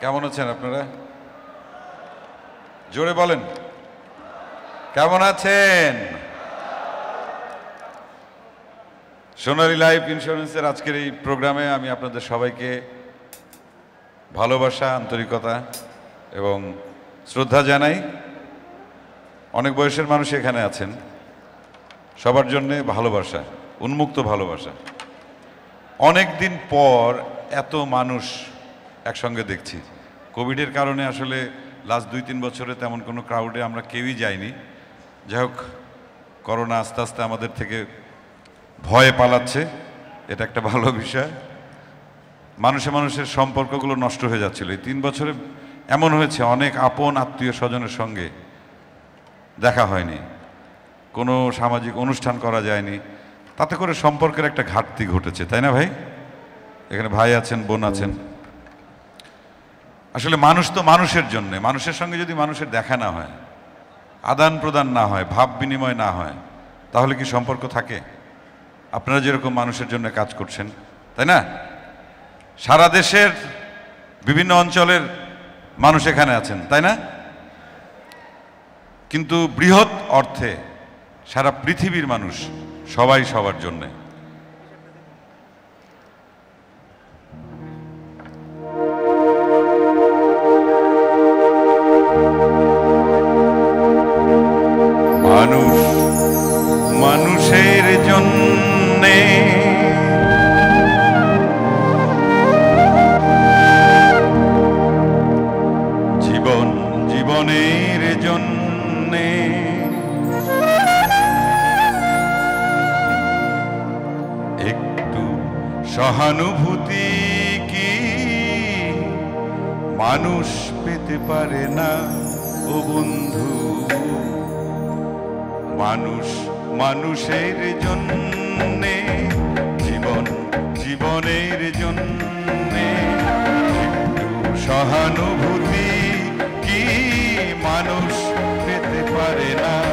কেমন আছেন আপনারা? জোরে বলেন। কেমন আছেন? সোনালী লাইফ ইন্স্যুরেন্সের আজকের এই প্রোগ্রামে আমি আপনাদের সবাইকে ভালোবাসা, আন্তরিকতা এবং শ্রদ্ধা জানাই। অনেক বয়সের মানুষ এখানে আছেন। সবার জন্যে ভালোবাসা, উন্মুক্ত ভালোবাসা। অনেক দিন পর এত মানুষ একসঙ্গে দেখছি। কোভিডের কারণে আসলে লাস্ট দুই, তিন বছরে তেমন কোনো ক্রাউডে আমরা কেউই যাইনি। যাই হোক, করোনা আস্তে আস্তে আমাদের থেকে ভয়ে পালাচ্ছে, এটা একটা ভালো বিষয়। মানুষে মানুষের সম্পর্কগুলো নষ্ট হয়ে যাচ্ছিল। এই তিন বছরে এমন হয়েছে, অনেক আপন আত্মীয় স্বজনের সঙ্গে দেখা হয়নি। কোনো সামাজিক অনুষ্ঠান করা যায়নি। তাতে করে সম্পর্কের একটা ঘাটতি ঘটেছে, তাই না ভাই? এখানে ভাই আছেন, বোন আছেন। আসলে মানুষ তো মানুষের জন্য। মানুষের সঙ্গে যদি মানুষের দেখা না হয়, আদান প্রদান না হয়, ভাব বিনিময় না হয়, তাহলে কি সম্পর্ক থাকে? আপনারা যেরকম মানুষের জন্য কাজ করছেন, তাই না? সারা দেশের বিভিন্ন অঞ্চলের মানুষ এখানে আছেন, তাই না? কিন্তু বৃহৎ অর্থে সারা পৃথিবীর মানুষ সবাই সবার জন্যে। মানুষের জন্যে জীবন জীবনের জন্যে। সহানুভূতি কি মানুষ পেতে পারে না?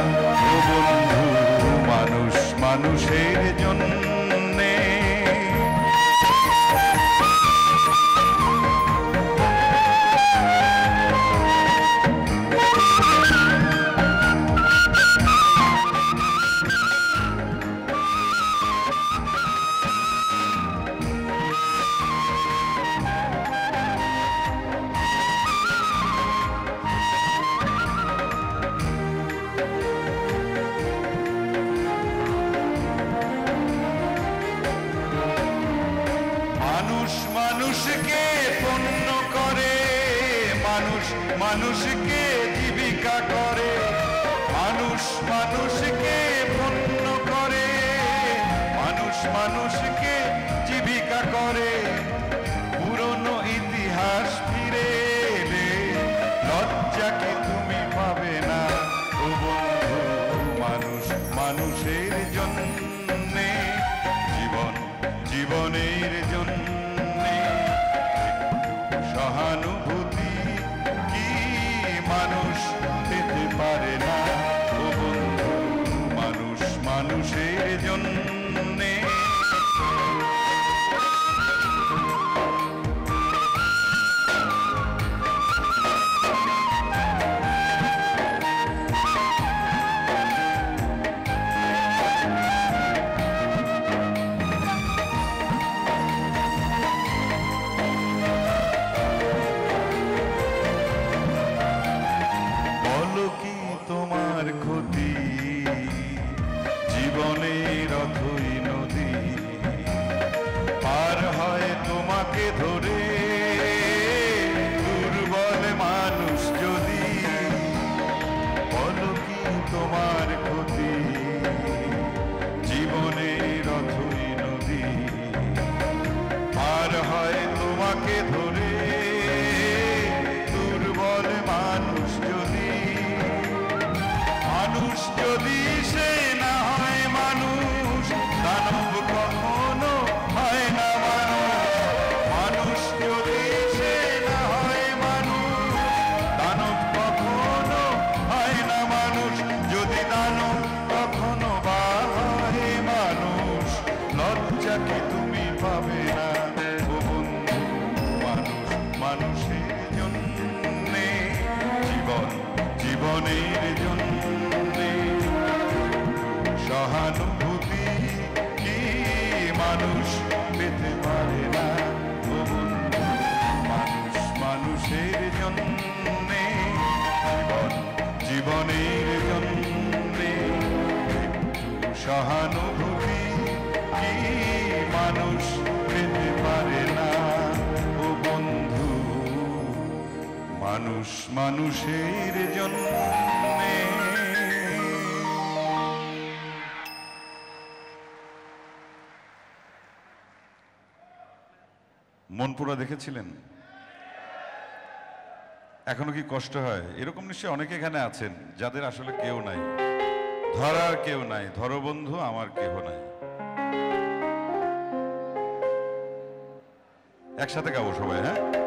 কি তুমি পাবে না ও বন্ধু মানুষ মানুষের জন্যে জীবন জীবনের জন্যে সহানুভূতি কি মানুষ পেতে পারে না ও বন্ধু মানুষ মানুষের জন্যে জীবন জীবনের জন্যে সহানুভূতি মানুষ, মানুষের জন্যে মনপুরা দেখেছিলেন? এখনও কি কষ্ট হয়? এরকম নিশ্চয়ই অনেকে এখানে আছেন, যাদের আসলে কেউ নাই। ধরার কেউ নাই ধরো বন্ধু আমার কেহ নাই। একসাথে গাবো সবাই হ্যাঁ?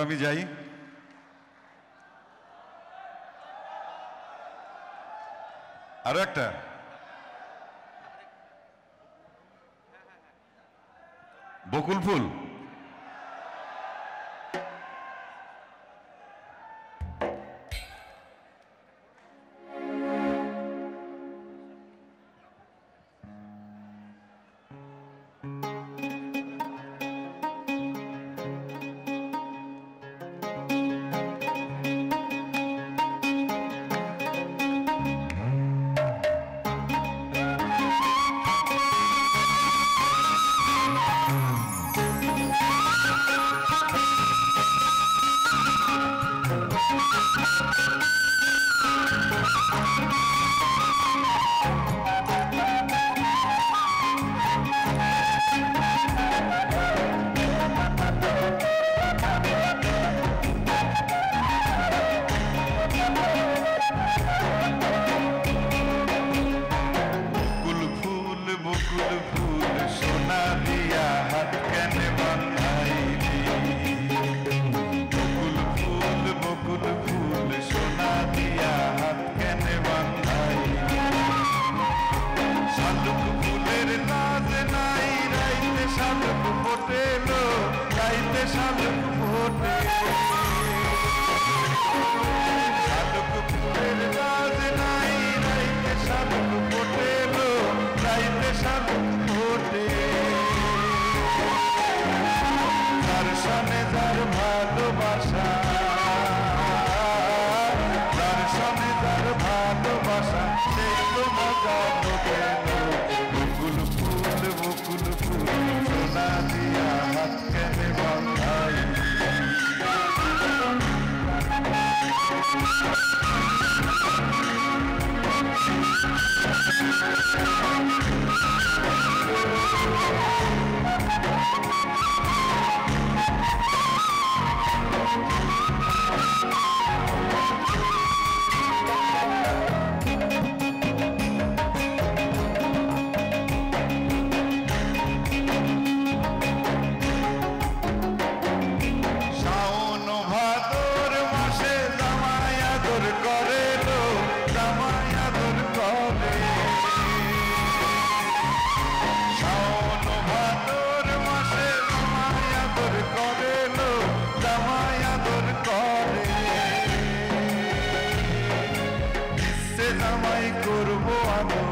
আমি যাই। আরও একটা। বকুল ফুল। I'm